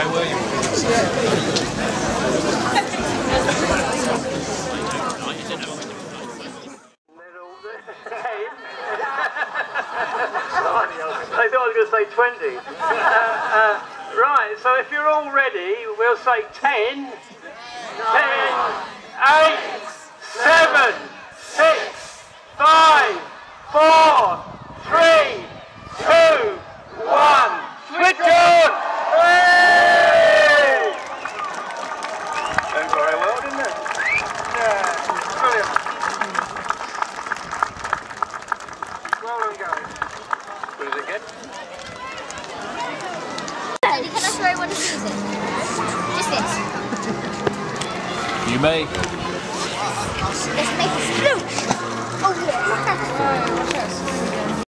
I thought I was going to say 20. Uh, uh, right, so if you're all ready, we'll say 10, 10, 8, 7, Does it get? Daddy, can I throw one of these in? Just this. You may. Let's make it blue.